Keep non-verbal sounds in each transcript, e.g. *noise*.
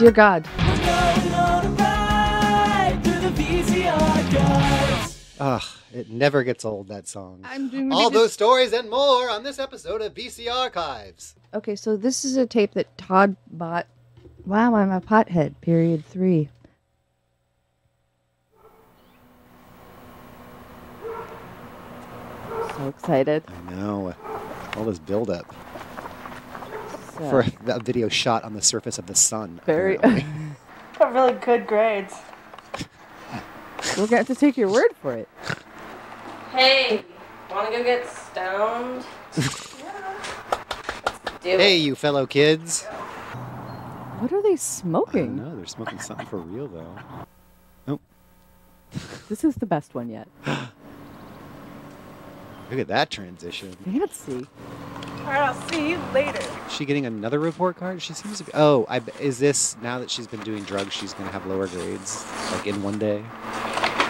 Dear God. Ugh, it never gets old, that song. I'm doing All those stories and more on this episode of VC Archives. Okay, so this is a tape that Todd bought. Wow, I'm a pothead. Period three. So excited. I know. All this buildup So, for *laughs* a video shot on the surface of the sun. very. Got *laughs* really good grades. We're going to have to take your word for it. Hey, wanna go get stoned? Do *laughs* hey, you fellow kids. What are they I smoking? know, they're smoking something for real, though. Oh. This is the best one yet. *gasps* Look at that transition. Fancy. Alright, I'll see you later. Is she getting another report card? She seems to be. Oh, I, b- is this now that she's been doing drugs? She's gonna have lower grades, like in one day.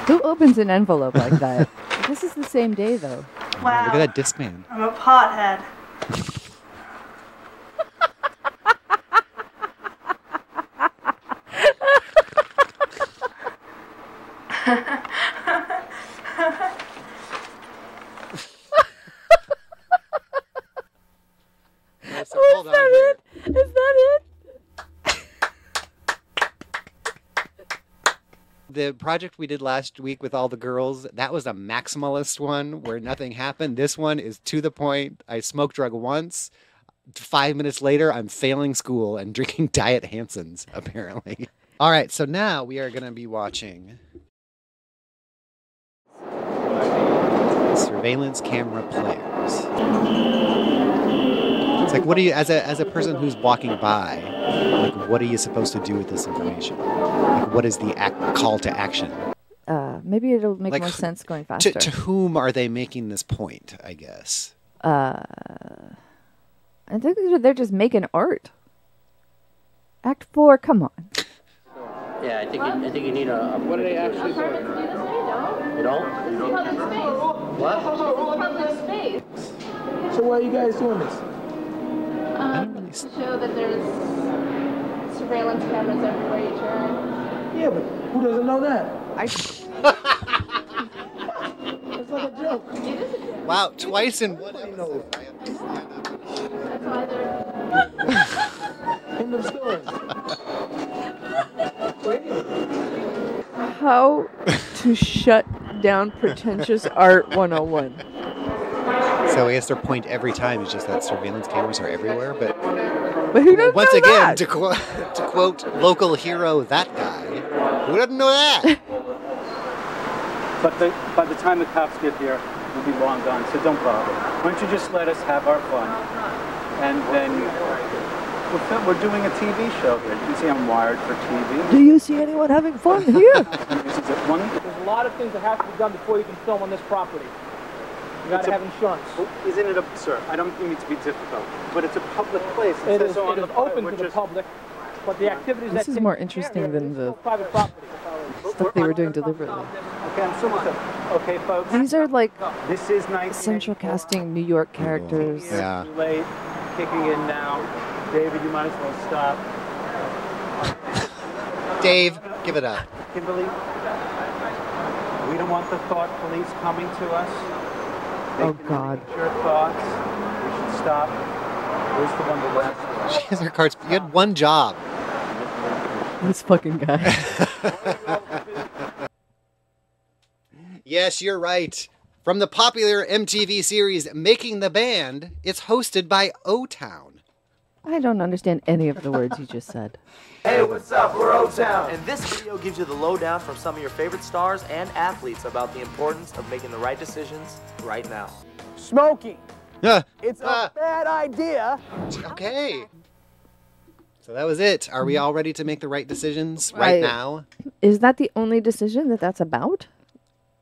Who opens an envelope like that? *laughs* this is the same day, though. Wow. Look at that Discman. I'm a pothead. *laughs* so Oh, hold is on that here. it? Is that it? The project we did last week with all the girls, that was a maximalist one where nothing happened. This one is to the point. I smoked drug once. Five minutes later, I'm failing school and *laughs* drinking Diet Hansen's, apparently. *laughs* All right, so now we are going to be watching surveillance camera players. It's like, what are you, as a, as a person who's walking by, like, what are you supposed to do with this information? Like, what is the ac call to action? Uh, maybe it'll make Like, more sense going faster. to whom are they making this point, I guess? Uh, I think they're- they're just making art. Act four, come on. Yeah, I think you, I think you need a. What do they actually do? You don't? You don't? What? So why are you guys doing this? I don't really s- to show that there's surveillance cameras everywhere you turn. Yeah, but who doesn't know that? I, *laughs* It's like a joke. Wow, twice in one episode. I understand it. That's why they're End of story. how to shut down pretentious art 101. So I guess their point every time is just that surveillance cameras are everywhere. But But who doesn't once know again, that? to, qu- *laughs* to quote local hero that guy, who doesn't know that? *laughs* But the, by the time the cops get here, we'll be long gone, so don't bother. Why don't you just let us have our fun? And then we're, we're doing a TV show here. You can see I'm wired for TV. Do you see anyone having fun here? *laughs* This is it. One, There's a lot of things that have to be done before you can film on this property. You gotta a- have insurance. Oh, isn't it a, sir, I don't mean to be difficult, but it's a public place. It says is, so on it the is open We're to the public, but the activities This that is more interesting than the private property. stuff they were doing deliberately. Okay, I'm still. Okay, folks. These are like This is 1984. central casting New York characters. Yeah. Too late. Kicking in now. David, you might as well stop. Dave, give it up. Kimberly, we don't want the thought police coming to us. They Oh, God. read Your thoughts. We should stop. Where's the one the last? *laughs* She has her cards. You had one job. This fucking guy. *laughs* Yes, you're right. From the popular MTV series Making the Band, it's hosted by O Town. I don't understand any of the words you just said. *laughs* Hey, what's up? We're O-Town. And this video gives you the lowdown from some of your favorite stars and athletes about the importance of making the right decisions right now. Smoking. Yeah. It's a ah, bad idea. okay. So that was it. Are we all ready to make the right decisions right I- now? Is that the only decision that that's about?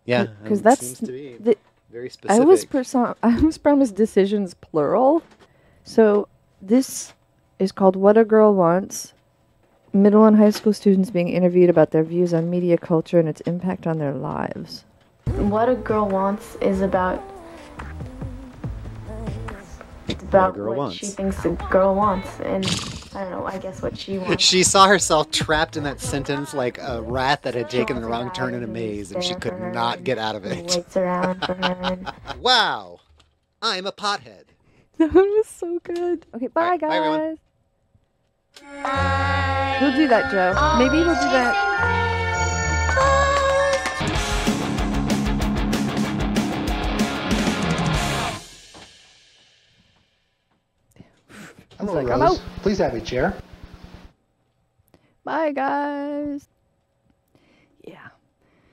Yeah, Because it that's seems to be the, very I was perso- *laughs* I was promised decisions plural. So this is called What a Girl Wants. Middle and high school students being interviewed about their views on media culture and its impact on their lives. What a Girl Wants is about It's about girl what she thinks a girl wants, and I don't know. I guess what she wants. She saw herself trapped in that sentence like a rat that had taken the wrong turn in a maze, and she could not get out of it. Waits around for her. *laughs* Wow, I'm a pothead. *laughs* That one was so good. Okay, bye, Alright, bye, everyone. guys. We'll do that, Joe. Maybe we'll do that. Hello, like, Rose. Please have a chair. Bye, guys.